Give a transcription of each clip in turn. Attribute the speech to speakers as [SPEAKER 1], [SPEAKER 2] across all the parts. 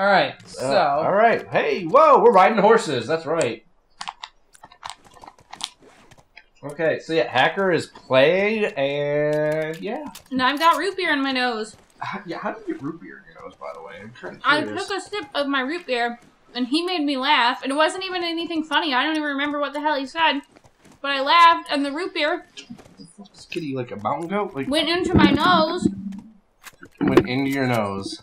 [SPEAKER 1] All right.
[SPEAKER 2] Uh,
[SPEAKER 1] So.
[SPEAKER 2] all right. Hey, whoa, we're riding horses. That's right. Okay, so yeah, hacker is played, and yeah.
[SPEAKER 3] And I've got root beer in my nose.
[SPEAKER 2] How, yeah, how do you get root beer in your nose, by the way? I'm kind of
[SPEAKER 3] I took a sip of my root beer, and he made me laugh. And it wasn't even anything funny. I don't even remember what the hell he said. But I laughed, and the root beer
[SPEAKER 2] This kitty like a mountain goat, like
[SPEAKER 3] went into my nose.
[SPEAKER 2] went into your nose.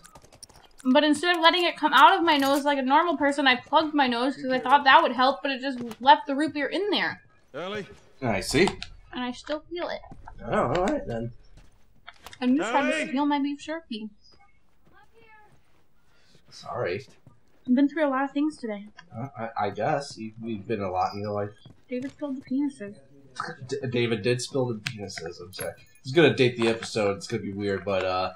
[SPEAKER 3] But instead of letting it come out of my nose like a normal person, I plugged my nose because I thought that would help. But it just left the root beer in there,
[SPEAKER 4] Ellie?
[SPEAKER 2] I see.
[SPEAKER 3] and I still feel it.
[SPEAKER 2] Oh, all right then.
[SPEAKER 3] And you tried to
[SPEAKER 4] Hey!
[SPEAKER 3] steal my beef jerky.
[SPEAKER 2] Sorry.
[SPEAKER 3] I've been through a lot of things today.
[SPEAKER 2] Uh, I, I guess you, you've been a lot in your life.
[SPEAKER 3] David spilled the penises.
[SPEAKER 2] D- David did spill the penises. I'm sorry. I was gonna date the episode. It's gonna be weird, but uh,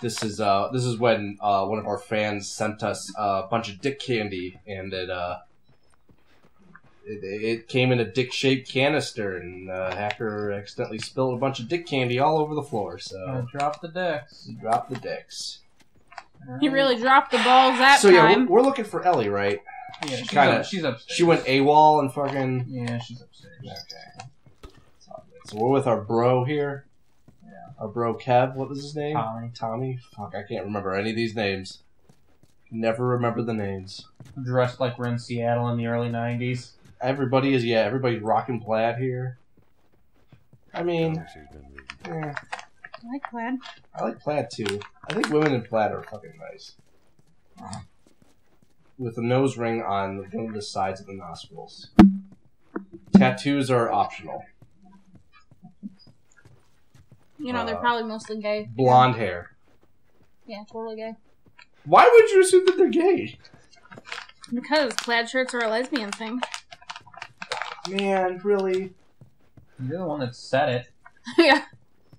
[SPEAKER 2] this is uh, this is when uh, one of our fans sent us a bunch of dick candy, and it uh, it, it came in a dick-shaped canister, and uh, hacker accidentally spilled a bunch of dick candy all over the floor.
[SPEAKER 1] Uh,
[SPEAKER 2] So
[SPEAKER 1] drop the dicks.
[SPEAKER 2] he dropped the dicks.
[SPEAKER 3] He really dropped the balls that
[SPEAKER 2] so yeah, we're, we're looking for Ellie, right?
[SPEAKER 1] Yeah, she's,
[SPEAKER 2] kinda-
[SPEAKER 1] up, she's upstairs.
[SPEAKER 2] She went AWOL and fucking.
[SPEAKER 1] Yeah, she's upstairs.
[SPEAKER 2] Okay. So we're with our bro here.
[SPEAKER 1] Yeah.
[SPEAKER 2] Our bro Kev. What was his name?
[SPEAKER 1] Tommy.
[SPEAKER 2] Tommy. Fuck, I can't remember any of these names. Never remember the names.
[SPEAKER 1] Dressed like we're in Seattle in the early '90s.
[SPEAKER 2] Everybody is yeah. Everybody's rocking plaid here. I mean, eh,
[SPEAKER 3] I like plaid.
[SPEAKER 2] I like plaid too. I think women in plaid are fucking nice. With a nose ring on one of the sides of the nostrils. Tattoos are optional.
[SPEAKER 3] You know, they're
[SPEAKER 2] Uh,
[SPEAKER 3] probably mostly gay.
[SPEAKER 2] Blonde hair.
[SPEAKER 3] Yeah, totally gay.
[SPEAKER 2] Why would you assume that they're gay?
[SPEAKER 3] Because plaid shirts are a lesbian thing.
[SPEAKER 2] Man, really?
[SPEAKER 1] You're the one that said it.
[SPEAKER 3] yeah.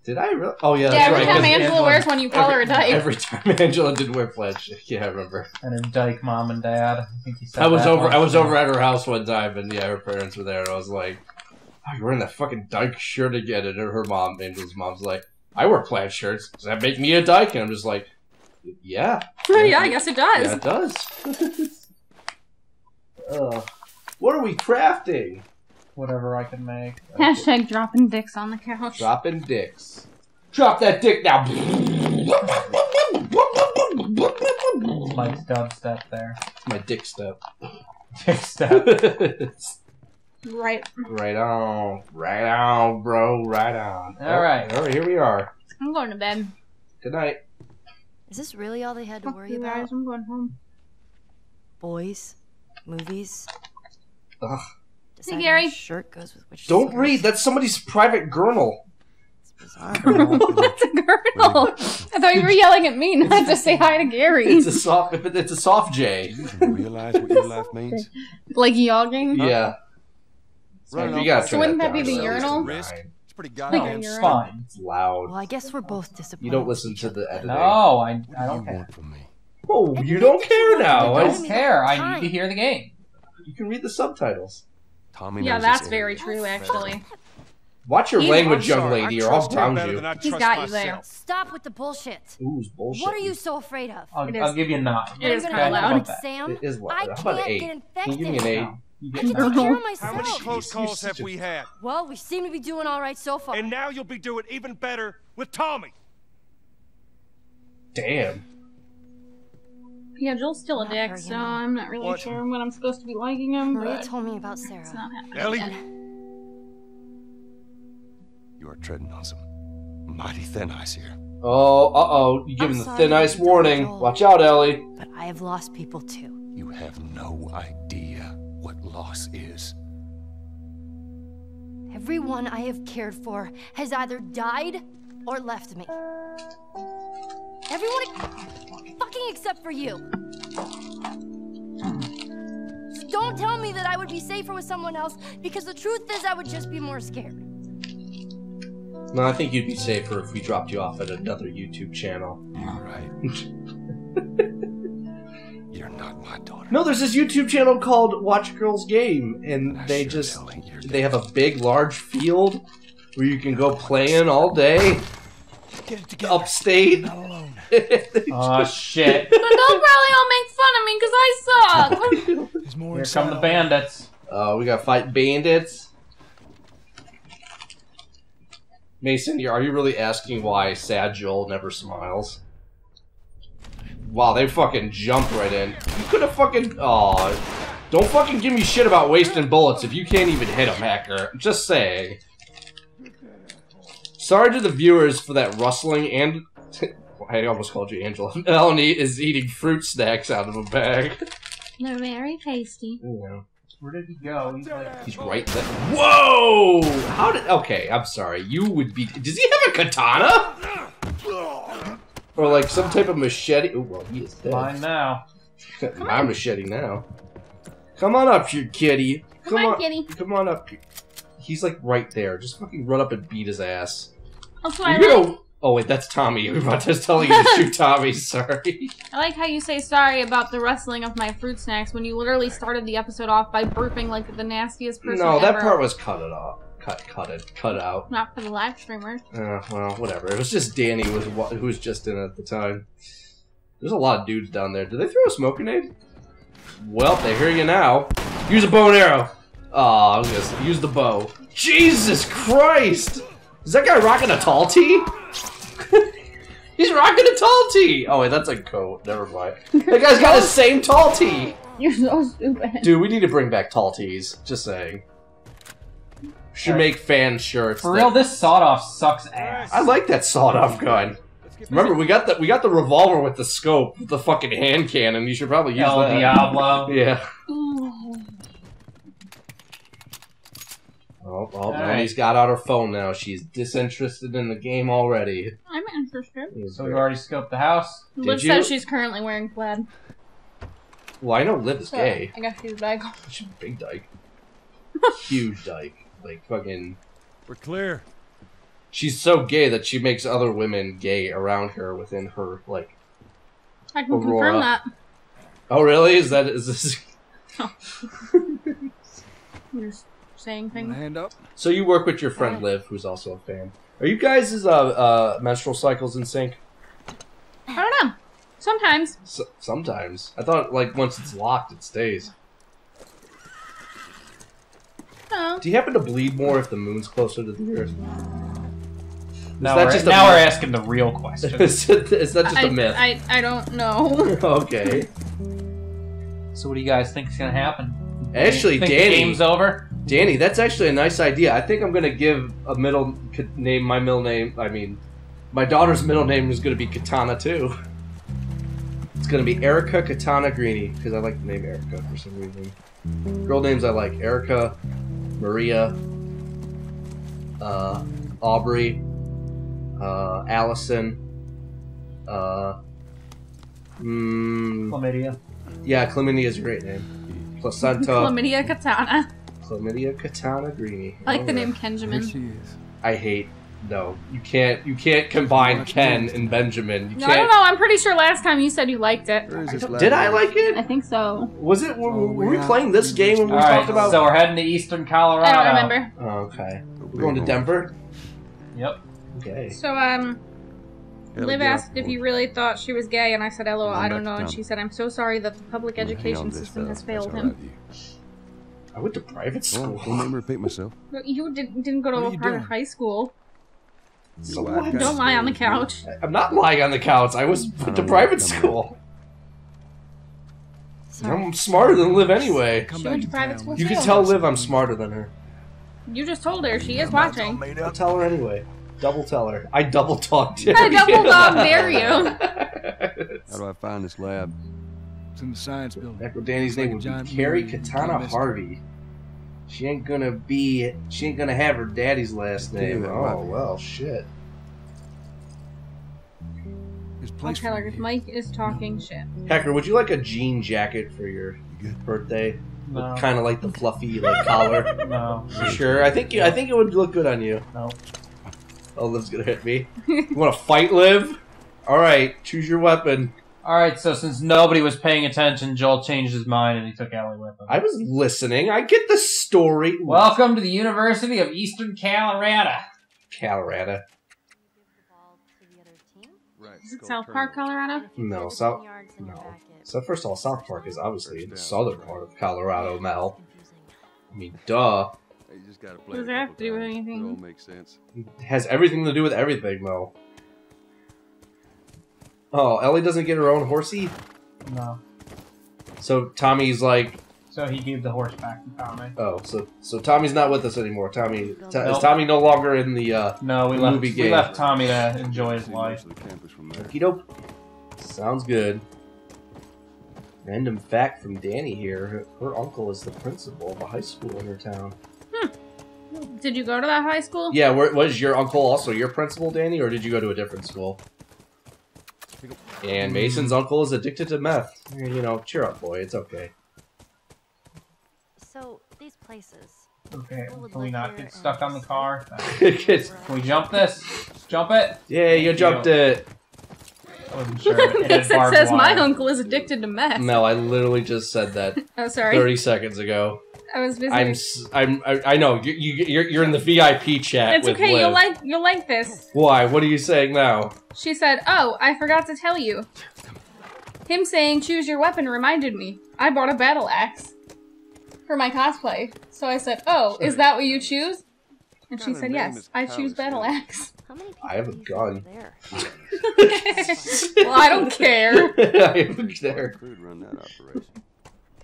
[SPEAKER 2] Did I really? Oh yeah,
[SPEAKER 3] yeah,
[SPEAKER 2] that's
[SPEAKER 3] every
[SPEAKER 2] right.
[SPEAKER 3] time
[SPEAKER 2] 'cause
[SPEAKER 3] Angela
[SPEAKER 1] Angela-
[SPEAKER 3] wears one, you call her a dyke.
[SPEAKER 2] every time Angela did wear plaid shit. Yeah, I remember.
[SPEAKER 1] And her dyke mom and dad. I think he said
[SPEAKER 2] I was
[SPEAKER 1] that
[SPEAKER 2] over. I was over at her house one time, and yeah, her parents were there, and I was like, "Oh, you're wearing that fucking dyke shirt again." And her mom, Angel's mom's like, "I wear plaid shirts. Does that make me a dyke?" And I'm just like, "Yeah,
[SPEAKER 3] yeah, I guess it does.
[SPEAKER 2] yeah, it does." Ugh. What are we crafting?
[SPEAKER 1] Whatever I can make.
[SPEAKER 3] Hashtag dropping dicks on the couch.
[SPEAKER 2] Dropping dicks. Drop that dick now.
[SPEAKER 1] Mike's dubstep there.
[SPEAKER 2] My dick step.
[SPEAKER 1] Dick step.
[SPEAKER 3] Right.
[SPEAKER 2] right on, right on, bro, right on.
[SPEAKER 1] All right.
[SPEAKER 2] all right, here we are.
[SPEAKER 3] I'm going to bed.
[SPEAKER 2] Good night.
[SPEAKER 5] Is this really all they had to
[SPEAKER 3] Fuck
[SPEAKER 5] worry
[SPEAKER 3] you
[SPEAKER 5] about?
[SPEAKER 3] guys, I'm going home.
[SPEAKER 5] Boys, movies.
[SPEAKER 2] Ugh.
[SPEAKER 5] Deciding
[SPEAKER 3] Gary.
[SPEAKER 5] shirt goes with which.
[SPEAKER 2] Don't
[SPEAKER 5] suit.
[SPEAKER 2] read. That's somebody's private journal.
[SPEAKER 5] It's bizarre.
[SPEAKER 3] That's a girl. I thought you were yelling at me, not to say hi to Gary.
[SPEAKER 2] It's a soft. It's a soft J.
[SPEAKER 4] You realize what your life means?
[SPEAKER 3] like yogging.
[SPEAKER 2] Yeah.
[SPEAKER 4] Running
[SPEAKER 2] you gotta
[SPEAKER 4] like
[SPEAKER 2] turn
[SPEAKER 3] wouldn't that
[SPEAKER 2] down
[SPEAKER 3] be the urinal?
[SPEAKER 4] Risk. It's pretty
[SPEAKER 1] No,
[SPEAKER 4] goddamn
[SPEAKER 3] you're
[SPEAKER 1] it's fine.
[SPEAKER 2] It's loud.
[SPEAKER 5] well, I guess we're both disappointed.
[SPEAKER 2] You don't listen to the editing.
[SPEAKER 1] No, I, I
[SPEAKER 4] do
[SPEAKER 1] don't care.
[SPEAKER 4] want from me?
[SPEAKER 2] Oh, you
[SPEAKER 5] you
[SPEAKER 2] don't care now.
[SPEAKER 1] I don't care. I need to hear the game.
[SPEAKER 2] you can read the subtitles.
[SPEAKER 4] Tommy
[SPEAKER 3] Yeah, that's very
[SPEAKER 4] area.
[SPEAKER 3] true, actually.
[SPEAKER 2] Watch your
[SPEAKER 3] He's-
[SPEAKER 2] language,
[SPEAKER 4] I'm
[SPEAKER 2] young lady, or I'll
[SPEAKER 4] trust him
[SPEAKER 2] pound you.
[SPEAKER 4] than I
[SPEAKER 3] He's
[SPEAKER 4] trust
[SPEAKER 3] got you there.
[SPEAKER 5] Stop with the bullshit.
[SPEAKER 2] Ooh, bullshit.
[SPEAKER 5] What are you so afraid of?
[SPEAKER 1] I'll,
[SPEAKER 3] It
[SPEAKER 1] I'll give you a nine.
[SPEAKER 3] It is
[SPEAKER 5] I'm
[SPEAKER 3] kinda
[SPEAKER 5] gonna
[SPEAKER 3] loud.
[SPEAKER 5] let
[SPEAKER 1] that.
[SPEAKER 5] Sam.
[SPEAKER 2] It is what?
[SPEAKER 5] I
[SPEAKER 2] How about
[SPEAKER 5] can't
[SPEAKER 2] eight?
[SPEAKER 5] get
[SPEAKER 2] Can you give me an eight?
[SPEAKER 1] No. You
[SPEAKER 5] I
[SPEAKER 1] get
[SPEAKER 5] can take
[SPEAKER 1] nine.
[SPEAKER 5] care of
[SPEAKER 4] How many close
[SPEAKER 2] You're
[SPEAKER 4] calls have
[SPEAKER 2] a-
[SPEAKER 4] we had?
[SPEAKER 5] Well, we seem to be doing all right so far.
[SPEAKER 4] And now you'll be doing even better with Tommy.
[SPEAKER 2] Damn.
[SPEAKER 3] Yeah, Joel's still a
[SPEAKER 5] Not
[SPEAKER 3] dick, so
[SPEAKER 5] young.
[SPEAKER 3] I'm not really
[SPEAKER 4] What?
[SPEAKER 3] sure when I'm supposed to be liking him,
[SPEAKER 5] Maria told me about Sarah.
[SPEAKER 3] it's not happening.
[SPEAKER 4] Ellie?
[SPEAKER 3] yet.
[SPEAKER 4] You are treading on some mighty thin ice here.
[SPEAKER 2] Oh, uh oh. You giving
[SPEAKER 5] I'm
[SPEAKER 2] the thin ice warning. Watch out, Ellie.
[SPEAKER 5] But I have lost people too.
[SPEAKER 4] You have no idea what loss is.
[SPEAKER 5] Everyone I have cared for has either died or left me. Everyone, fucking except for you. So don't tell me that I would be safer with someone else because the truth is I would just be more scared.
[SPEAKER 2] No, I think you'd be safer if we dropped you off at another YouTube channel.
[SPEAKER 4] You're right. You're not my daughter.
[SPEAKER 2] No, there's this YouTube channel called Watch Girls Game, and
[SPEAKER 4] I
[SPEAKER 2] they
[SPEAKER 4] sure
[SPEAKER 2] just
[SPEAKER 4] hell ain't your
[SPEAKER 2] they have a big, large field where you can go play in all day.
[SPEAKER 4] Get it together.
[SPEAKER 2] upstate.
[SPEAKER 4] Not alone.
[SPEAKER 1] Oh shit!
[SPEAKER 3] But they'll probably all make fun of me because I suck.
[SPEAKER 4] There's more
[SPEAKER 1] Here come the
[SPEAKER 4] all
[SPEAKER 1] bandits.
[SPEAKER 2] Uh, we got to fight bandits. Mason, are you really asking why Sad Joel never smiles? Wow, they fucking jumped right in. You could have fucking. Aw. Don't fucking give me shit about wasting bullets if you can't even hit them, hacker. Just saying. Sorry to the viewers for that rustling and. I almost called you Angela. Melanie is eating fruit snacks out of a bag.
[SPEAKER 3] They're very tasty.
[SPEAKER 2] Yeah.
[SPEAKER 1] Where did he go? He's like,
[SPEAKER 2] He's right there. Whoa! How did? Okay, I'm sorry. You would be. Does he have a katana? Or like some type of machete? Oh well, he is dead.
[SPEAKER 1] mine now.
[SPEAKER 2] My machete now. Come on up here, kitty.
[SPEAKER 3] Come on, kitty.
[SPEAKER 2] Come on up. He's like right there. Just fucking run up and beat his ass.
[SPEAKER 3] Also, I
[SPEAKER 2] You're
[SPEAKER 3] like,
[SPEAKER 2] gonna- Oh wait, that's Tommy. We were just telling you to shoot Tommy. Sorry.
[SPEAKER 3] I like how you say sorry about the rustling of my fruit snacks when you literally started the episode off by burping like the nastiest person
[SPEAKER 2] No, that
[SPEAKER 3] ever.
[SPEAKER 2] part was cut it off. Cut, cut it, cut out.
[SPEAKER 3] Not for the live streamers.
[SPEAKER 2] Uh, well, whatever. It was just Danny was who was just in at the time. There's a lot of dudes down there. Did they throw a smoke grenade? Well, they hear you now. Use a bow and arrow. Oh, I was gonna say, use the bow. Jesus Christ! Is that guy rocking a tall tee? He's rocking a tall tee. Oh wait, that's a coat. Never mind. That guy's got the same tall tee.
[SPEAKER 3] You're so stupid.
[SPEAKER 2] Dude, we need to bring back tall tees. Just saying. Should
[SPEAKER 1] Alright.
[SPEAKER 2] make fan shirts.
[SPEAKER 1] For
[SPEAKER 2] that-
[SPEAKER 1] real, this sawed off sucks ass.
[SPEAKER 2] I like that sawed-off gun. Remember, we got the we got the revolver with the scope, with the fucking hand cannon. You should probably use
[SPEAKER 1] El
[SPEAKER 2] that.
[SPEAKER 1] Diablo.
[SPEAKER 2] Yeah.
[SPEAKER 3] Oh.
[SPEAKER 2] Oh, oh
[SPEAKER 1] Alright.
[SPEAKER 2] Melanie has got out her phone now. She's disinterested in the game already.
[SPEAKER 3] I'm interested.
[SPEAKER 1] So we've already scoped the house.
[SPEAKER 3] Liv
[SPEAKER 2] you?
[SPEAKER 3] says she's currently wearing plaid.
[SPEAKER 2] Well, I know Liv is
[SPEAKER 3] So,
[SPEAKER 2] gay.
[SPEAKER 3] I guess she's back.
[SPEAKER 2] She's a big dyke. Huge dyke. Like, fucking.
[SPEAKER 4] We're clear.
[SPEAKER 2] She's so gay that she makes other women gay around her within her, like.
[SPEAKER 3] I can
[SPEAKER 2] Aurora.
[SPEAKER 3] confirm that.
[SPEAKER 2] Oh, really? Is that. Is this.
[SPEAKER 3] You're just saying things.
[SPEAKER 4] hand up?
[SPEAKER 2] So you work with your friend Liv, who's also a fan. Are you guys' uh, uh, menstrual cycles in sync?
[SPEAKER 3] I don't know. Sometimes.
[SPEAKER 2] S- sometimes. I thought like once it's locked, it stays.
[SPEAKER 3] No.
[SPEAKER 2] Do you happen to bleed more if the moon's closer to the mm-hmm. Earth?
[SPEAKER 1] Now,
[SPEAKER 2] that
[SPEAKER 1] we're,
[SPEAKER 2] just a
[SPEAKER 1] now we're asking the real question.
[SPEAKER 2] is, it- is that just
[SPEAKER 3] I,
[SPEAKER 2] a myth?
[SPEAKER 3] I, I don't know.
[SPEAKER 2] okay.
[SPEAKER 1] so, what do you guys think is gonna happen?
[SPEAKER 2] Actually,
[SPEAKER 1] think
[SPEAKER 2] Danny,
[SPEAKER 1] game's over.
[SPEAKER 2] Danny, that's actually a nice idea. I think I'm gonna give a middle name. My middle name. I mean, my daughter's middle name is gonna be Katana too. It's gonna be Erica Katana Greeny because I like the name Erica for some reason. Girl names I like Erica, Maria, uh, Aubrey, uh, Allison. Uh, mm,
[SPEAKER 1] Chlamydia.
[SPEAKER 2] yeah, Chlamydia is a great name. Placenta.
[SPEAKER 3] Chlamydia katana.
[SPEAKER 2] Chlamydia Katana Greeny.
[SPEAKER 3] I like the
[SPEAKER 2] Oh,
[SPEAKER 3] name
[SPEAKER 4] Here
[SPEAKER 3] Kenjamin.
[SPEAKER 2] I hate. No, you can't. You can't combine Ken and Benjamin. You
[SPEAKER 3] No, I
[SPEAKER 2] can't.
[SPEAKER 3] don't know. I'm pretty sure last time you said you liked it.
[SPEAKER 4] Where is this lab
[SPEAKER 2] Did I like it?
[SPEAKER 3] I think so.
[SPEAKER 2] Was it? Were,
[SPEAKER 4] Oh,
[SPEAKER 2] were we
[SPEAKER 4] yeah.
[SPEAKER 2] playing this game when we
[SPEAKER 1] All right,
[SPEAKER 2] talked about?
[SPEAKER 1] so we're heading to Eastern Colorado.
[SPEAKER 3] I don't remember.
[SPEAKER 2] oh, okay. We're going to Denver.
[SPEAKER 1] Yep.
[SPEAKER 2] Okay.
[SPEAKER 3] So, um,
[SPEAKER 4] Hell
[SPEAKER 3] Liv asked if you really thought she was gay, and I said, LOL, I don't
[SPEAKER 4] to
[SPEAKER 3] know. And she said, I'm so sorry that the public
[SPEAKER 4] I'm gonna hang on
[SPEAKER 3] education
[SPEAKER 4] this
[SPEAKER 3] system has failed him.
[SPEAKER 4] right.
[SPEAKER 2] I went to private
[SPEAKER 4] Well,
[SPEAKER 2] school.
[SPEAKER 4] don't make me repeat myself.
[SPEAKER 3] But you did, didn't go to a private high school.
[SPEAKER 2] So what?
[SPEAKER 3] Don't lie on the couch.
[SPEAKER 2] I'm not lying on the couch. I was
[SPEAKER 4] I
[SPEAKER 2] went to private
[SPEAKER 4] know. Come on.
[SPEAKER 2] school.
[SPEAKER 3] Sorry.
[SPEAKER 2] I'm smarter than Liv anyway.
[SPEAKER 3] She went to private school
[SPEAKER 2] You can tell Liv I'm smarter than her.
[SPEAKER 3] You just told her. She is
[SPEAKER 4] Come back all
[SPEAKER 3] watching.
[SPEAKER 2] I'll tell her anyway. Double tell her. I double talk dare
[SPEAKER 3] I double
[SPEAKER 2] you.
[SPEAKER 3] dog dare you.
[SPEAKER 4] How do I find this lab?
[SPEAKER 6] It's in the science building.
[SPEAKER 2] Echo Danny's name would be
[SPEAKER 6] Giant
[SPEAKER 2] Carrie. Katana
[SPEAKER 6] Can't.
[SPEAKER 2] Harvey. She ain't gonna be. She ain't gonna have her daddy's last name.
[SPEAKER 4] that,
[SPEAKER 2] Oh
[SPEAKER 4] right.
[SPEAKER 2] well, shit.
[SPEAKER 6] There's place for
[SPEAKER 3] Tyler,
[SPEAKER 6] you.
[SPEAKER 3] Mike is talking shit.
[SPEAKER 2] Hacker, would you like a jean jacket for your
[SPEAKER 4] good?
[SPEAKER 2] birthday?
[SPEAKER 1] No.
[SPEAKER 2] Kind of like the fluffy like collar.
[SPEAKER 1] No.
[SPEAKER 2] You sure? I think you. I think it would look good on you.
[SPEAKER 1] No.
[SPEAKER 2] Oh, Liv's gonna hit me. You want to fight, Liv? All right, choose your weapon.
[SPEAKER 1] All right. So since nobody was paying attention, Joel changed his mind and he took Ellie with him.
[SPEAKER 2] I was listening. I get the story.
[SPEAKER 1] Welcome to the University of Eastern Colorado.
[SPEAKER 2] Colorado.
[SPEAKER 3] Is it South Park, Colorado?
[SPEAKER 2] No, South. No. So first of all, South Park is obviously in the southern part of Colorado, Mel. I mean, duh.
[SPEAKER 6] You just gotta
[SPEAKER 3] What does that have to do with anything?
[SPEAKER 6] It all makes sense.
[SPEAKER 2] It has everything to do with everything, Mel. Oh, Ellie doesn't get her own horsey?
[SPEAKER 1] No.
[SPEAKER 2] So Tommy's like,
[SPEAKER 1] So he gave the horse back to Tommy.
[SPEAKER 2] oh, so so Tommy's not with us anymore. Tommy, to, is Tommy no longer in the uh,
[SPEAKER 1] No, we
[SPEAKER 2] The
[SPEAKER 1] left.
[SPEAKER 2] movie
[SPEAKER 1] We
[SPEAKER 2] game.
[SPEAKER 1] left Tommy to enjoy his life.
[SPEAKER 6] most of the campus from there.
[SPEAKER 2] Okie doke. Sounds good. Random fact from Danny here. Her, her uncle is the principal of a high school in her town. Hmm.
[SPEAKER 3] Did you go to that high school?
[SPEAKER 2] Yeah, where, was your uncle also your principal, Danny, or did you go to a different school? And Mason's uncle is addicted to meth. You know, cheer up, boy. It's okay.
[SPEAKER 7] So, these places.
[SPEAKER 1] Okay, can we not get stuck on the car? Can we jump this? Jump it?
[SPEAKER 2] yeah, you jumped it.
[SPEAKER 1] I wasn't sure. It had
[SPEAKER 3] Because it
[SPEAKER 1] barbed
[SPEAKER 3] says my uncle is addicted to meth.
[SPEAKER 2] Mel, I literally just said that
[SPEAKER 3] Oh, sorry.
[SPEAKER 2] 30 seconds ago.
[SPEAKER 3] I was busy.
[SPEAKER 2] I'm, s- I'm, I, I know you, you, you're, you're in the VIP chat
[SPEAKER 3] it's
[SPEAKER 2] with
[SPEAKER 3] okay.
[SPEAKER 2] Liv.
[SPEAKER 3] You'll like you'll like this.
[SPEAKER 2] Why? What are you saying now?
[SPEAKER 3] She said, "Oh, I forgot to tell you." Him saying "choose your weapon" reminded me. I bought a battle axe for my cosplay, so I said, "Oh, is that what you choose?" And she said, "Yes, I choose battle
[SPEAKER 6] yeah.
[SPEAKER 3] axe."
[SPEAKER 7] How many people
[SPEAKER 2] I have a gun.
[SPEAKER 7] think live
[SPEAKER 3] well, I don't care.
[SPEAKER 2] I am there.
[SPEAKER 6] Crew'd run that operation.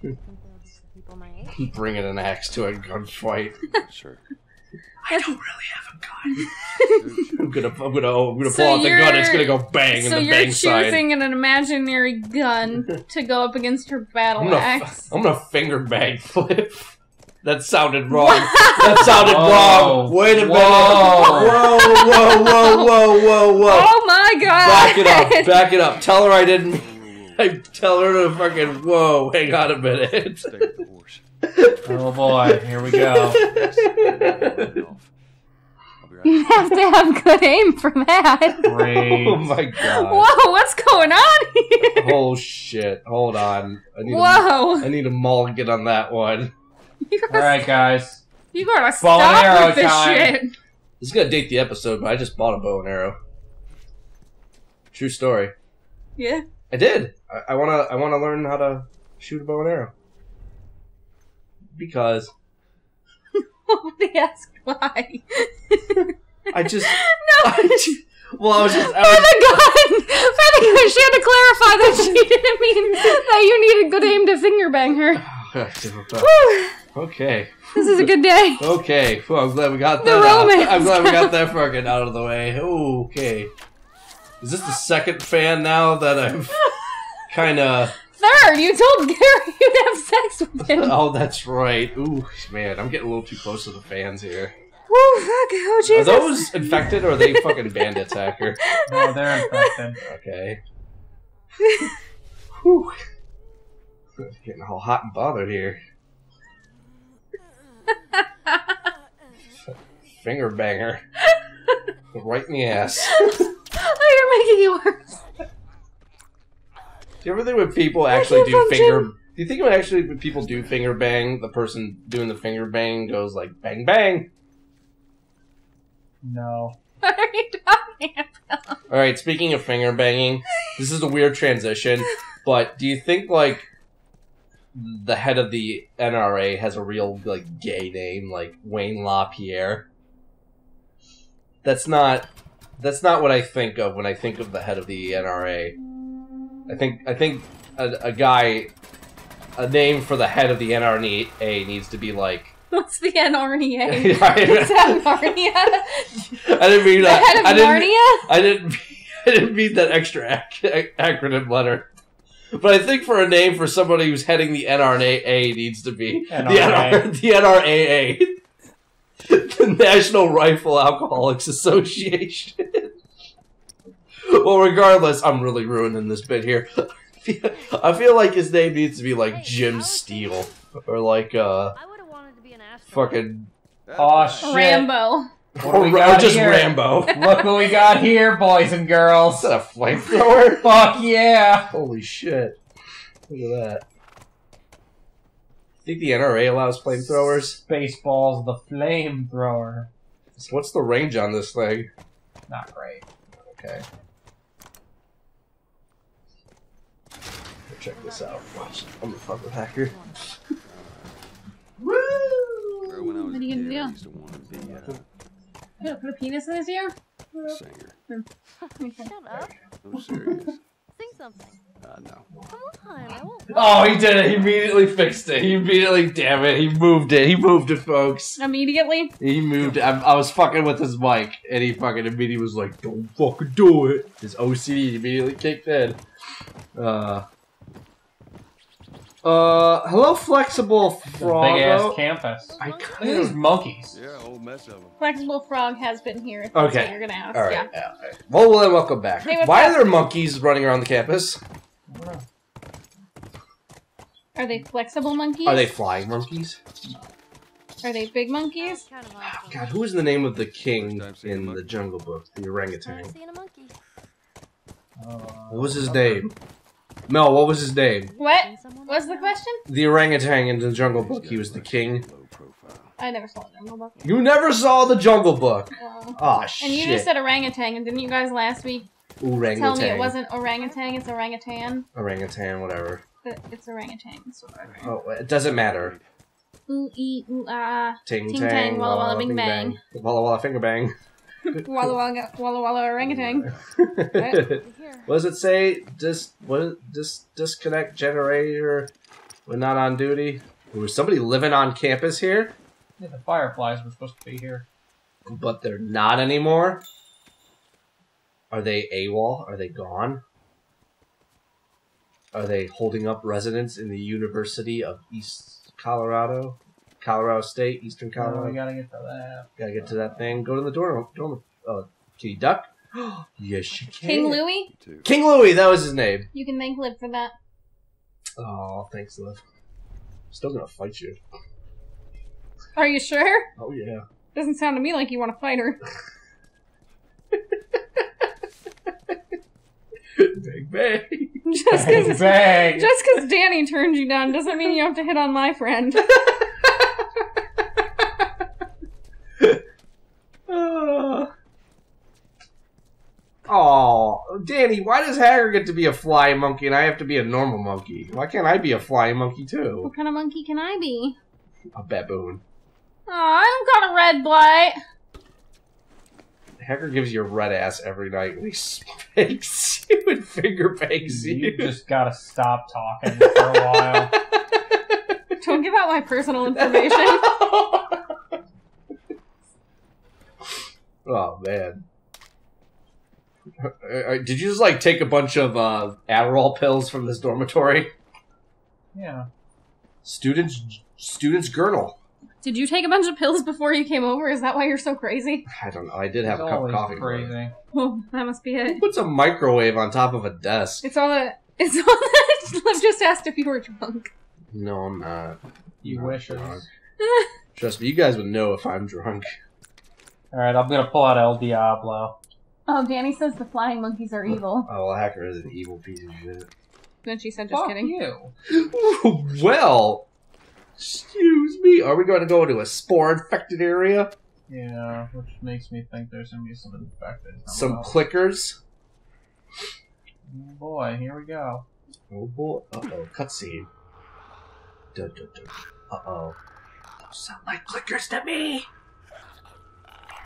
[SPEAKER 7] there? Think they'll just be people my age?
[SPEAKER 2] Bringing an axe to a gunfight.
[SPEAKER 6] Sure.
[SPEAKER 2] I don't really have a gun. I'm gonna, I'm gonna, I'm gonna
[SPEAKER 3] So
[SPEAKER 2] pull out the gun. It's gonna go bang
[SPEAKER 3] so
[SPEAKER 2] in the bang side.
[SPEAKER 3] So you're choosing an imaginary gun to go up against her battle
[SPEAKER 2] I'm gonna,
[SPEAKER 3] axe.
[SPEAKER 2] I'm gonna finger bang flip. That sounded wrong. That sounded
[SPEAKER 1] Whoa.
[SPEAKER 2] wrong. Wait a minute.
[SPEAKER 1] Whoa.
[SPEAKER 2] Whoa, whoa, whoa, whoa, whoa, whoa.
[SPEAKER 3] Oh my god!
[SPEAKER 2] Back it up. Back it up. Tell her I didn't. I tell her to fucking. Whoa. Hang on a minute.
[SPEAKER 6] Stay with the horse.
[SPEAKER 1] Oh boy, here we go.
[SPEAKER 6] Run off. I'll be right
[SPEAKER 3] You have to have good aim for that.
[SPEAKER 1] Great.
[SPEAKER 2] oh my god.
[SPEAKER 3] Whoa, what's going on here?
[SPEAKER 2] Oh shit. Hold on. I need.
[SPEAKER 3] Whoa,
[SPEAKER 2] I need a mulligan on that one.
[SPEAKER 3] You
[SPEAKER 1] All
[SPEAKER 3] gotta,
[SPEAKER 1] right, guys.
[SPEAKER 3] you gotta
[SPEAKER 1] Bow and
[SPEAKER 3] stop
[SPEAKER 1] arrow
[SPEAKER 3] with this
[SPEAKER 1] time.
[SPEAKER 3] shit.
[SPEAKER 2] This is gonna date the episode, but I just bought a bow and arrow. True story.
[SPEAKER 3] Yeah.
[SPEAKER 2] I did. I, I wanna. I wanna learn how to shoot a bow and arrow. Because
[SPEAKER 3] They asked why.
[SPEAKER 2] I just.
[SPEAKER 3] no.
[SPEAKER 2] I ju- well, I was just. I
[SPEAKER 3] For
[SPEAKER 2] was,
[SPEAKER 3] the gun! For the gun! She had to clarify that she didn't mean that you needed a good aim to finger bang her. Oh, Whew,
[SPEAKER 2] okay.
[SPEAKER 3] this is a good day.
[SPEAKER 2] Okay. Well, I'm glad we got
[SPEAKER 3] The
[SPEAKER 2] that. out.
[SPEAKER 3] romance
[SPEAKER 2] I'm glad we got that fucking out of the way. Okay. Is this the second fan now that I've kind of?
[SPEAKER 3] Third, you told Gary you'd have sex with him.
[SPEAKER 2] Oh, that's right. Ooh, man, I'm getting a little too close to the fans here.
[SPEAKER 3] Woo, fuck. Oh, Jesus.
[SPEAKER 2] Are those infected or are they fucking bandits, hacker?
[SPEAKER 1] No, they're infected.
[SPEAKER 2] Okay. Whew. Getting all hot and bothered here. Finger banger. Right in the ass.
[SPEAKER 3] oh, you're making it worse.
[SPEAKER 2] Do you ever think when people actually do
[SPEAKER 3] function.
[SPEAKER 2] finger? Do you think when actually when people do finger bang, the person doing the finger bang goes like bang bang?
[SPEAKER 1] No.
[SPEAKER 3] What are you talking about?
[SPEAKER 2] All right. Speaking of finger banging, this is a weird transition, but do you think like the head of the NRA has a real like gay name, like Wayne LaPierre? That's not. That's not what I think of when I think of the head of the NRA. I think I think a, a guy, a name for the head of the NRA needs to be like.
[SPEAKER 3] What's the NRNEA?
[SPEAKER 2] I
[SPEAKER 3] Is that Narnia?
[SPEAKER 2] didn't mean
[SPEAKER 3] The
[SPEAKER 2] that.
[SPEAKER 3] head of
[SPEAKER 2] I didn't.
[SPEAKER 3] Narnia?
[SPEAKER 2] I didn't. I didn't mean that extra ac- acronym letter. But I think for a name for somebody who's heading the NRA needs to be the,
[SPEAKER 1] NRA.
[SPEAKER 2] NR, the NRAA, the National Rifle Alcoholics Association. well, regardless, I'm really ruining this bit here. I feel like his name needs to be like Jim Steele or like uh
[SPEAKER 7] I would have wanted to be an astronaut.
[SPEAKER 2] fucking
[SPEAKER 1] Oh shit.
[SPEAKER 3] Rambo.
[SPEAKER 1] What do
[SPEAKER 2] or,
[SPEAKER 1] we
[SPEAKER 2] oh,
[SPEAKER 1] got
[SPEAKER 2] just
[SPEAKER 1] here?
[SPEAKER 2] Rambo.
[SPEAKER 1] Look what we got here, boys and
[SPEAKER 2] Is
[SPEAKER 1] girls.
[SPEAKER 2] that a flamethrower?
[SPEAKER 1] Fuck yeah.
[SPEAKER 2] Holy shit. Look at that. I Think the NRA allows flamethrowers?
[SPEAKER 1] Spaceballs the flamethrower.
[SPEAKER 2] So what's the range on this thing?
[SPEAKER 1] Not great.
[SPEAKER 2] Okay. check this out. Watch. I'm gonna fuck with Hacker.
[SPEAKER 6] Or when I was
[SPEAKER 3] What are you gonna do? Yeah, put a penis in his ear?
[SPEAKER 6] singer.
[SPEAKER 3] Okay.
[SPEAKER 7] Shut up.
[SPEAKER 6] I'm serious.
[SPEAKER 7] Sing something.
[SPEAKER 6] Uh, no.
[SPEAKER 7] Come on, I won't.
[SPEAKER 2] Oh, he did it. He immediately fixed it. He immediately, damn it, he moved it. He moved it, folks.
[SPEAKER 3] Immediately?
[SPEAKER 2] He moved. I, I was fucking with his mic, and he fucking immediately was like, "Don't fucking do it." His OCD immediately kicked in. Uh. Uh, hello, flexible
[SPEAKER 1] Big ass
[SPEAKER 2] frog.
[SPEAKER 1] campus.
[SPEAKER 2] I kind
[SPEAKER 1] these
[SPEAKER 2] of.
[SPEAKER 1] monkeys.
[SPEAKER 6] Yeah, a whole mess of them.
[SPEAKER 3] Flexible Frog has been here. If that's
[SPEAKER 2] Okay.
[SPEAKER 3] what you're gonna ask.
[SPEAKER 2] All right.
[SPEAKER 3] Yeah.
[SPEAKER 2] Yeah. all right. Well, well, then welcome back.
[SPEAKER 3] Hey,
[SPEAKER 2] Why
[SPEAKER 3] up?
[SPEAKER 2] are there monkeys running around the campus?
[SPEAKER 3] Are they flexible monkeys?
[SPEAKER 2] Are they flying monkeys?
[SPEAKER 3] Are they big monkeys?
[SPEAKER 7] Kind of
[SPEAKER 2] Oh,
[SPEAKER 7] awesome.
[SPEAKER 2] God, who is the name of the king
[SPEAKER 6] First time seeing a
[SPEAKER 2] in the. Jungle Book? The orangutan.
[SPEAKER 7] seen.
[SPEAKER 2] What was his name? Mel, what was his name?
[SPEAKER 3] What? What's the question?
[SPEAKER 2] The orangutan in the Jungle Book. He was the king.
[SPEAKER 3] I never saw Jungle Book.
[SPEAKER 2] You never saw the Jungle Book.
[SPEAKER 3] Oh. And
[SPEAKER 2] shit.
[SPEAKER 3] you just said orangutan, and didn't you guys last week
[SPEAKER 2] orangutan.
[SPEAKER 3] tell me it wasn't orangutan, it's orangutan?
[SPEAKER 2] Orangutan, whatever.
[SPEAKER 3] But it's orangutan. So.
[SPEAKER 2] Oh, it doesn't matter.
[SPEAKER 3] Ooh, ee, ooh, ah.
[SPEAKER 2] Ting,
[SPEAKER 3] Ting
[SPEAKER 2] tang,
[SPEAKER 3] tang, walla walla, bing
[SPEAKER 2] bing
[SPEAKER 3] bang.
[SPEAKER 2] Walla walla finger bang.
[SPEAKER 3] Walla walla, walla walla, orangutan.
[SPEAKER 2] what does it say? Dis, what? Dis, disconnect generator. We're not on duty. Was somebody living on campus here?
[SPEAKER 1] Yeah, the fireflies were supposed to be here.
[SPEAKER 2] but they're not anymore. Are they AWOL? Are they gone? Are they holding up residence in the University of East Colorado? Colorado State, Eastern
[SPEAKER 1] Oh,
[SPEAKER 2] Colorado?
[SPEAKER 1] we gotta get to that.
[SPEAKER 2] Gotta get to that thing. Go to the dorm. dorm. Oh, uh, can you duck? yes, you can.
[SPEAKER 3] King Louis?
[SPEAKER 2] King Louis, that was his name.
[SPEAKER 3] You can thank Liv for that.
[SPEAKER 2] Oh, thanks, Liv. Still gonna fight you.
[SPEAKER 3] Are you sure?
[SPEAKER 2] Oh, yeah.
[SPEAKER 3] Doesn't sound to me like you want to fight her.
[SPEAKER 2] Big bang.
[SPEAKER 3] Just
[SPEAKER 1] Bang,
[SPEAKER 3] because
[SPEAKER 1] bang.
[SPEAKER 3] just because Danny turned you down doesn't mean you have to hit on my friend.
[SPEAKER 2] Oh, Danny, why does Hacker get to be a flying monkey and I have to be a normal monkey? Why can't I be a flying monkey too?
[SPEAKER 3] What kind of monkey can I be?
[SPEAKER 2] A baboon.
[SPEAKER 3] Oh, I don't got a red blight.
[SPEAKER 2] Hacker gives you a red ass every night when he spanks you and finger bangs
[SPEAKER 1] You
[SPEAKER 2] you.
[SPEAKER 1] just gotta stop talking for a while.
[SPEAKER 3] Don't give out my personal information.
[SPEAKER 2] oh man. Uh, uh, Did you just like take a bunch of uh, Adderall pills from this dormitory?
[SPEAKER 1] Yeah.
[SPEAKER 2] Students, students gurnal.
[SPEAKER 3] Did you take a bunch of pills before you came over? Is that why you're so crazy?
[SPEAKER 2] I don't know. I did have
[SPEAKER 1] It's
[SPEAKER 2] a cup of coffee. for it.
[SPEAKER 1] crazy.
[SPEAKER 3] Oh, that must be
[SPEAKER 2] Who
[SPEAKER 3] it.
[SPEAKER 2] puts a microwave on top of a desk?
[SPEAKER 3] It's all that. It's all that. Liv just asked if you were drunk.
[SPEAKER 2] No, I'm not.
[SPEAKER 1] You
[SPEAKER 2] Not
[SPEAKER 1] wish.
[SPEAKER 2] drunk. Trust me, you guys would know if I'm drunk.
[SPEAKER 1] Alright, I'm gonna pull out El Diablo.
[SPEAKER 3] Oh, Danny says the flying monkeys are evil.
[SPEAKER 2] Oh, well, Hacker is an evil piece of shit.
[SPEAKER 3] Then she said, just
[SPEAKER 1] Fuck
[SPEAKER 3] kidding.
[SPEAKER 1] you.
[SPEAKER 2] well, excuse me. Are we going to go into a spore infected area?
[SPEAKER 1] Yeah, which makes me think there's gonna be some infected.
[SPEAKER 2] Some
[SPEAKER 1] else.
[SPEAKER 2] clickers?
[SPEAKER 1] Oh boy, here we go.
[SPEAKER 2] Oh boy. Uh oh. Cutscene. Dun, dun, dun. Uh oh. Those sound like clickers to me.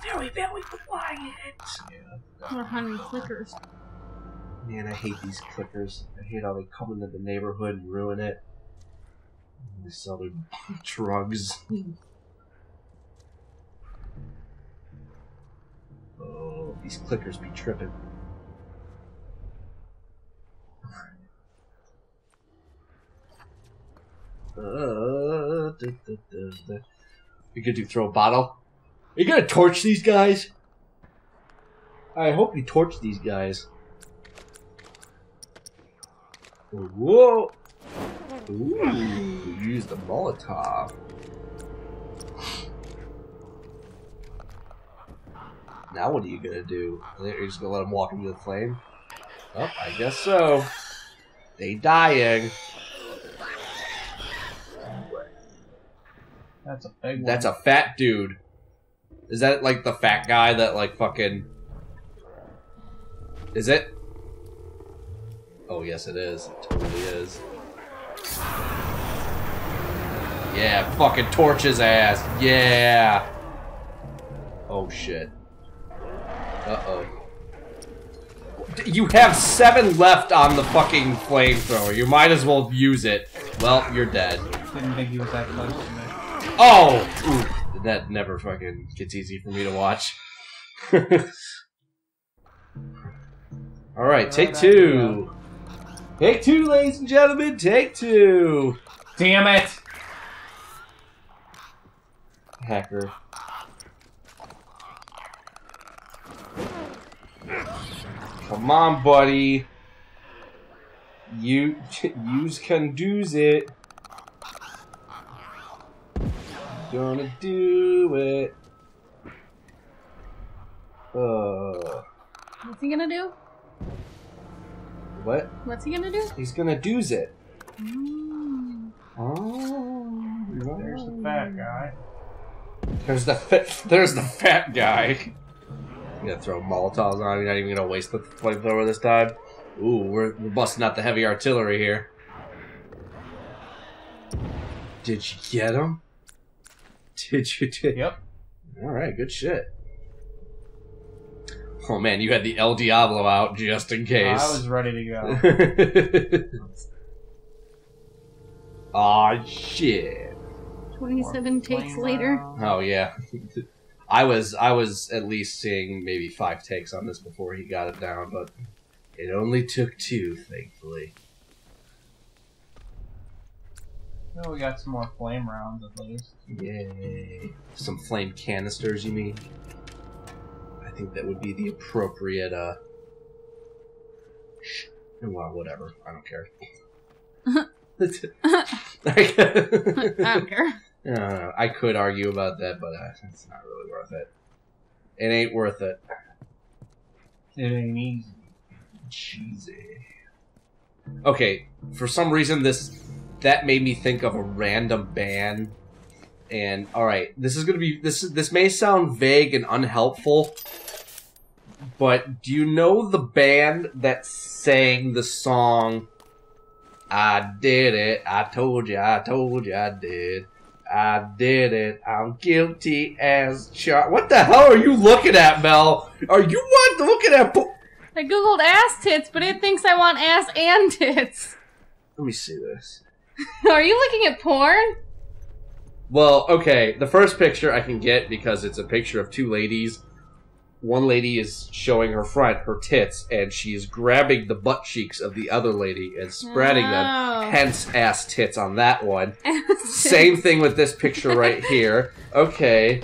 [SPEAKER 2] Very, very quiet.
[SPEAKER 1] Yeah.
[SPEAKER 3] Or honey clickers.
[SPEAKER 2] Man, I hate these clickers. I hate how they come into the neighborhood and ruin it. They sell their drugs. Oh, these clickers be tripping. Uh, da, da, da, da. You gonna do throw a bottle? Are you gonna torch these guys? I hope you torch these guys. Whoa! Ooh, use the Molotov. Now what are you gonna do? You're just gonna let them walk into the flame? Oh, I guess so. They dying.
[SPEAKER 1] That's a big one.
[SPEAKER 2] That's a fat dude. Is that like the fat guy that like fucking? Is it? Oh yes, it is. It totally is. Yeah, fucking torch his ass. Yeah. Oh shit. Uh oh. You have seven left on the fucking flamethrower. You might as well use it. Well, you're dead.
[SPEAKER 1] Didn't think he was that close to me.
[SPEAKER 2] Oh! Ooh, that never fucking gets easy for me to watch. Alright, take two. Take two, ladies and gentlemen, take two.
[SPEAKER 1] Damn it!
[SPEAKER 2] Hacker. Come on, buddy. You use can do's it. Gonna do it. Uh,
[SPEAKER 3] What's he gonna do?
[SPEAKER 2] what?
[SPEAKER 3] What's he gonna do?
[SPEAKER 2] He's gonna do's it.
[SPEAKER 3] Mm.
[SPEAKER 2] Oh,
[SPEAKER 1] There's the fat guy.
[SPEAKER 2] There's the fa- there's the fat guy. I'm gonna throw Molotovs on? You're not even gonna waste the flamethrower this time. Ooh, we're, we're busting out the heavy artillery here. Did you get him? Did you? Did?
[SPEAKER 1] Yep.
[SPEAKER 2] All right, good shit. Oh man, you had the El Diablo out just in case.
[SPEAKER 1] I was ready to go.
[SPEAKER 2] Aw, shit.
[SPEAKER 3] 27 takes later.
[SPEAKER 2] Oh yeah. I was I was at least seeing maybe five takes on this before he got it down, but it only took two, thankfully.
[SPEAKER 1] Well, we got some more flame rounds at least.
[SPEAKER 2] Yay. Some flame canisters, you mean? I think that would be the appropriate uh well, whatever. I don't care.
[SPEAKER 3] I don't care.
[SPEAKER 2] Uh, I could argue about that, but uh, it's not really worth it. It ain't worth it.
[SPEAKER 1] It ain't easy.
[SPEAKER 2] Cheesy. Okay, for some reason this that made me think of a random band. And all right, this is gonna be this. This may sound vague and unhelpful, but do you know the band that sang the song? I did it. I told you. I told you. I did. I did it. I'm guilty as charged. What the hell are you looking at, Mel? Are you what looking at?
[SPEAKER 3] I googled ass tits, but it thinks I want ass and tits.
[SPEAKER 2] Let me see this.
[SPEAKER 3] Are you looking at porn?
[SPEAKER 2] Well, okay, the first picture I can get because it's a picture of two ladies. One lady is showing her front, her tits, and she is grabbing the butt cheeks of the other lady and spreading them.
[SPEAKER 3] Oh.
[SPEAKER 2] Hence, ass tits on that one. Same thing with this picture right here. Okay.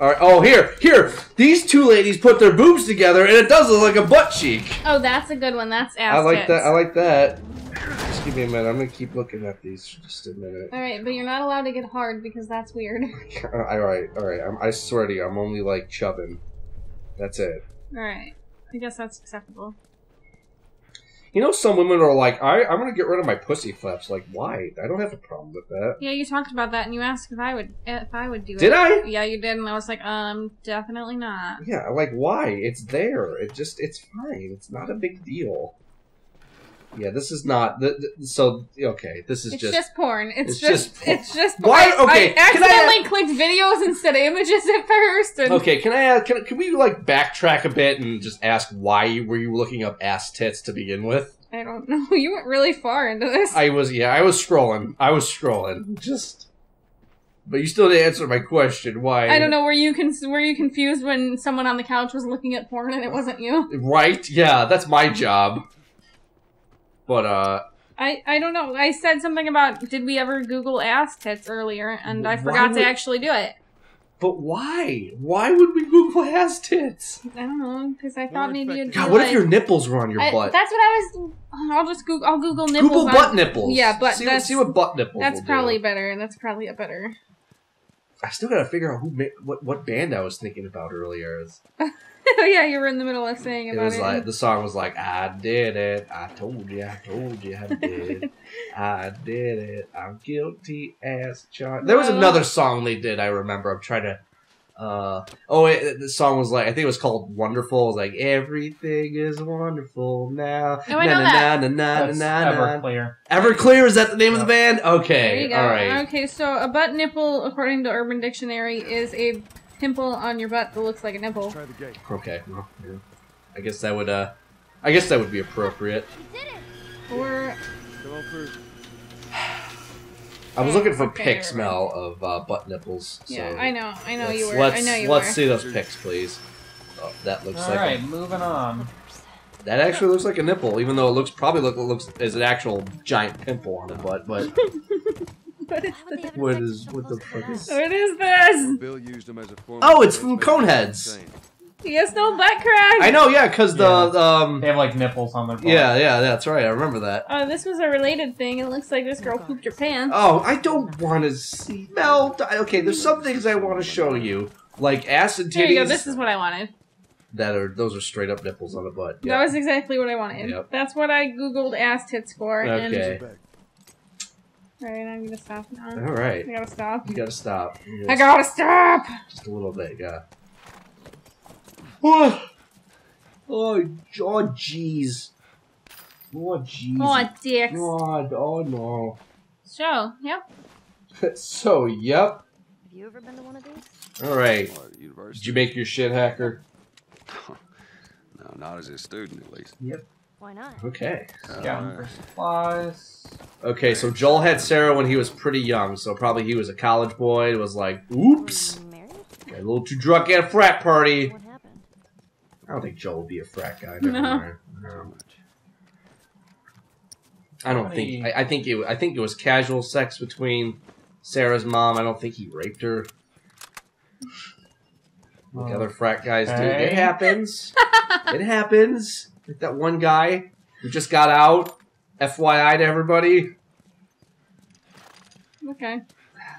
[SPEAKER 2] Alright, oh, here, here! These two ladies put their boobs together and it does look like a butt cheek!
[SPEAKER 3] Oh, that's a good one. That's ass
[SPEAKER 2] I like
[SPEAKER 3] tits.
[SPEAKER 2] that, I like that. Just give me a minute, I'm gonna keep looking at these for just a minute.
[SPEAKER 3] Alright, but you're not allowed to get hard because that's weird.
[SPEAKER 2] Alright, alright, I'm- I swear to you, I'm only like chubbing. That's it.
[SPEAKER 3] Alright. I guess that's acceptable.
[SPEAKER 2] You know, some women are like, I, I'm gonna get rid of my pussy flaps. Like, why? I don't have a problem with that.
[SPEAKER 3] Yeah, you talked about that and you asked if I would if I would do it.
[SPEAKER 2] Did I?
[SPEAKER 3] Yeah, you did, and I was like, um, definitely not.
[SPEAKER 2] Yeah, like, why? It's there. It just, it's fine. It's not a big deal. Yeah, this is not. The, the- so, okay, this is
[SPEAKER 3] It's
[SPEAKER 2] just.
[SPEAKER 3] just, porn. It's,
[SPEAKER 2] it's
[SPEAKER 3] just,
[SPEAKER 2] just-
[SPEAKER 3] it's just
[SPEAKER 2] Why-
[SPEAKER 3] I,
[SPEAKER 2] okay,
[SPEAKER 3] I
[SPEAKER 2] can I-
[SPEAKER 3] accidentally clicked videos instead of images at first. And
[SPEAKER 2] Okay, can I? Can, can we like backtrack a bit and just ask why were you looking up ass tits to begin with?
[SPEAKER 3] I don't know. You went really far into this.
[SPEAKER 2] I was, yeah, I was scrolling. I was scrolling. Just, but you still didn't answer my question. Why?
[SPEAKER 3] I don't know. Were you con- were you confused when someone on the couch was looking at porn and it wasn't you?
[SPEAKER 2] Right? Yeah, that's my job. But uh,
[SPEAKER 3] I I don't know. I said something about did we ever Google ass tits earlier, and I forgot
[SPEAKER 2] would-
[SPEAKER 3] to actually do it.
[SPEAKER 2] but why? Why would we Google ass tits?
[SPEAKER 3] I don't know because I thought maybe it'd be
[SPEAKER 2] God, what
[SPEAKER 3] like,
[SPEAKER 2] if your nipples were on your
[SPEAKER 3] I-
[SPEAKER 2] butt?
[SPEAKER 3] That's what I was. I'll just Google. I'll Google nipples.
[SPEAKER 2] Google
[SPEAKER 3] on-
[SPEAKER 2] butt nipples.
[SPEAKER 3] Yeah, but
[SPEAKER 2] see,
[SPEAKER 3] that's
[SPEAKER 2] see what butt nipples.
[SPEAKER 3] that's
[SPEAKER 2] will
[SPEAKER 3] probably
[SPEAKER 2] Do.
[SPEAKER 3] better. That's probably a better.
[SPEAKER 2] I still gotta figure out who ma- what what band I was thinking about earlier. It's-
[SPEAKER 3] oh yeah, you were in the middle of saying about
[SPEAKER 2] It
[SPEAKER 3] about
[SPEAKER 2] was
[SPEAKER 3] it.
[SPEAKER 2] like the song was like I did it. I told you. I told you. I did. I did it. I'm guilty as charged. There was
[SPEAKER 3] Well-
[SPEAKER 2] another song they did. I remember. I'm trying to. Uh oh, it, the song was like I think it was called "Wonderful." It was like everything is wonderful now.
[SPEAKER 3] Oh, I know that.
[SPEAKER 2] Na, na, na,
[SPEAKER 1] That's
[SPEAKER 2] na, na, na.
[SPEAKER 1] Everclear.
[SPEAKER 2] Everclear is that the name of the band?
[SPEAKER 3] There
[SPEAKER 2] Okay,
[SPEAKER 3] you go.
[SPEAKER 2] all right.
[SPEAKER 3] Okay, so a butt nipple, according to Urban Dictionary, is a pimple on your butt that looks like a nipple.
[SPEAKER 6] Try the gate.
[SPEAKER 2] Okay, well, yeah. I guess that would uh, I guess that would be appropriate.
[SPEAKER 5] You did it.
[SPEAKER 3] Or
[SPEAKER 6] Come.
[SPEAKER 2] I was looking for
[SPEAKER 3] Okay,
[SPEAKER 2] pic
[SPEAKER 3] right.
[SPEAKER 2] smell of uh, butt nipples. So
[SPEAKER 3] yeah, I know, I know you were.
[SPEAKER 2] Let's,
[SPEAKER 3] I know you
[SPEAKER 2] let's
[SPEAKER 3] were.
[SPEAKER 2] see those pics, please. Oh, that looks
[SPEAKER 1] All
[SPEAKER 2] like
[SPEAKER 1] right,
[SPEAKER 2] a,
[SPEAKER 1] moving on.
[SPEAKER 2] that actually looks like a nipple, even though it looks probably look looks is an actual giant pimple on the butt. But
[SPEAKER 3] What is,
[SPEAKER 5] Why would they
[SPEAKER 2] What
[SPEAKER 5] infection
[SPEAKER 2] is-
[SPEAKER 5] so
[SPEAKER 2] what the fuck is-
[SPEAKER 3] what is this?
[SPEAKER 6] Bill used them as a form
[SPEAKER 2] Oh, it's from Coneheads.
[SPEAKER 3] He has no butt crack.
[SPEAKER 2] I know, yeah, because the
[SPEAKER 1] Yeah.
[SPEAKER 2] the, um,
[SPEAKER 1] They have like nipples on their butt.
[SPEAKER 2] yeah, yeah, that's right. I remember that.
[SPEAKER 3] Oh, this was a related thing. It looks like this girl pooped her pants.
[SPEAKER 2] Oh, I don't want to smell. Okay, there's some things I want to show you, like ass and
[SPEAKER 3] There you go. This is what I wanted.
[SPEAKER 2] that are those are straight up nipples on the butt.
[SPEAKER 3] That was exactly what I wanted.
[SPEAKER 2] Yep.
[SPEAKER 3] That's what I googled ass tits for.
[SPEAKER 2] Okay.
[SPEAKER 6] Back.
[SPEAKER 3] Alright, I'm gonna stop now.
[SPEAKER 2] All right,
[SPEAKER 3] I gotta stop.
[SPEAKER 2] you gotta stop.
[SPEAKER 3] I gotta stop.
[SPEAKER 2] just a little bit, yeah. Oh, oh, oh, jeez. Oh, jeez.
[SPEAKER 3] Oh, dicks.
[SPEAKER 2] God, oh no.
[SPEAKER 3] So, yep.
[SPEAKER 2] so, yep.
[SPEAKER 5] Have you ever been to one of these?
[SPEAKER 2] All right.
[SPEAKER 6] What, at?
[SPEAKER 2] Did you make your shit, hacker?
[SPEAKER 6] No, not as a student, at least.
[SPEAKER 5] Why not?
[SPEAKER 2] Okay.
[SPEAKER 1] Scouting for supplies.
[SPEAKER 2] Okay, so Joel had Sarah when he was pretty young, so probably he was a college boy. It was like, oops,
[SPEAKER 5] Were you married?
[SPEAKER 2] got a little too drunk at a frat party.
[SPEAKER 5] What happened?
[SPEAKER 2] I don't think Joel would be a frat guy. Never
[SPEAKER 3] No.
[SPEAKER 2] mind. No. I don't think. I, I think it. I think it was casual sex between Sarah's mom. I don't think he raped her. Like
[SPEAKER 1] Oh.
[SPEAKER 2] other frat guys do. It happens. it happens. Like that one guy who just got out. FYI to everybody.
[SPEAKER 3] Okay.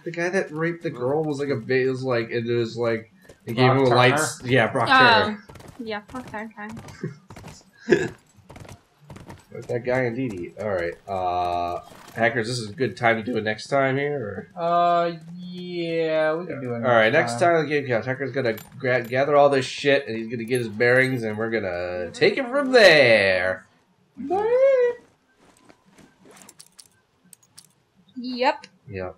[SPEAKER 2] The guy that raped the girl was like a bit. It was like it was like they gave him a lights. Yeah, Brock Turner.
[SPEAKER 3] Um, yeah, fuck that guy.
[SPEAKER 2] Like that guy and Dee Dee. All right, uh, hackers. This is a good time to do it next time here.
[SPEAKER 1] Uh, yeah, we can do it.
[SPEAKER 2] Or? All right, next time the game counts, hacker's gonna gra- gather all this shit and he's gonna get his bearings and we're gonna take it from there.
[SPEAKER 3] Yep.
[SPEAKER 2] Yep.